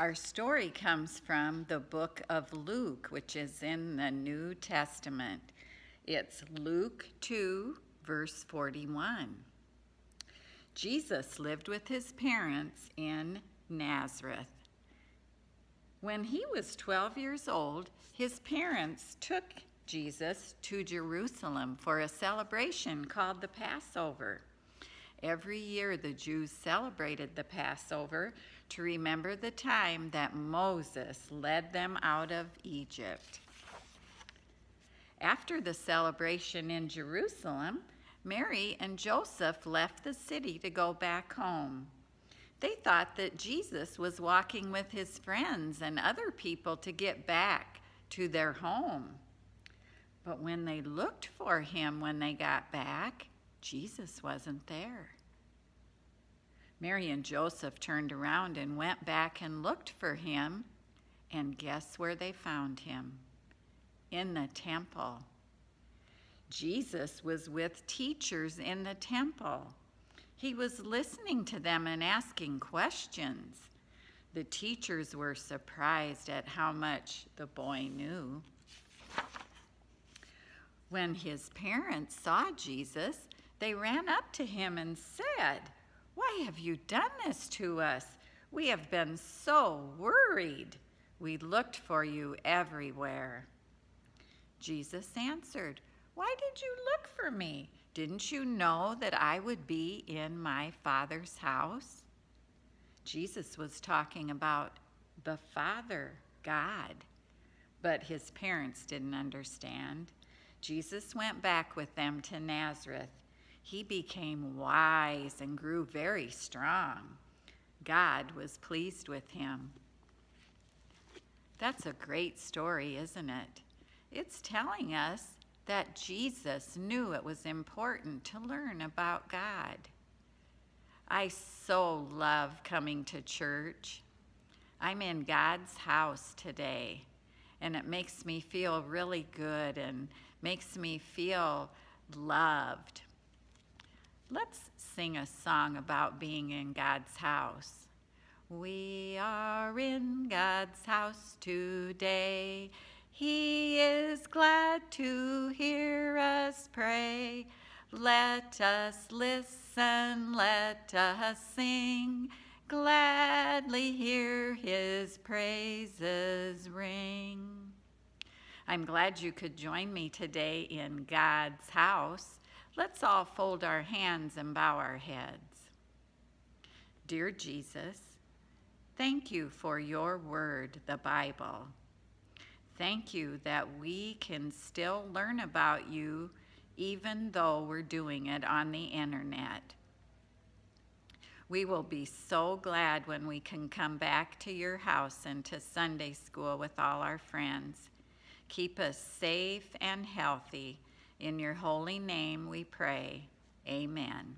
Our story comes from the book of Luke, which is in the New Testament. It's Luke 2, verse 41. Jesus lived with his parents in Nazareth. When he was 12 years old, his parents took Jesus to Jerusalem for a celebration called the Passover. Every year, the Jews celebrated the Passover to remember the time that Moses led them out of Egypt. After the celebration in Jerusalem, Mary and Joseph left the city to go back home. They thought that Jesus was walking with his friends and other people to get back to their home. But when they looked for him when they got back, Jesus wasn't there. Mary and Joseph turned around and went back and looked for him, and guess where they found him? In the temple. Jesus was with teachers in the temple. He was listening to them and asking questions. The teachers were surprised at how much the boy knew. When his parents saw Jesus, they ran up to him and said, Why have you done this to us? We have been so worried. We looked for you everywhere. Jesus answered, Why did you look for me? Didn't you know that I would be in my Father's house? Jesus was talking about the Father, God, but his parents didn't understand. Jesus went back with them to Nazareth. He became wise and grew very strong. God was pleased with him. That's a great story, isn't it? It's telling us that Jesus knew it was important to learn about God. I so love coming to church. I'm in God's house today, and it makes me feel really good and makes me feel loved. Let's sing a song about being in God's house. We are in God's house today. He is glad to hear us pray. Let us listen, let us sing, gladly hear his praises ring. I'm glad you could join me today in God's house. Let's all fold our hands and bow our heads. Dear Jesus, thank you for your word, the Bible. Thank you that we can still learn about you even though we're doing it on the internet. We will be so glad when we can come back to your house and to Sunday school with all our friends. Keep us safe and healthy. In your holy name we pray. Amen.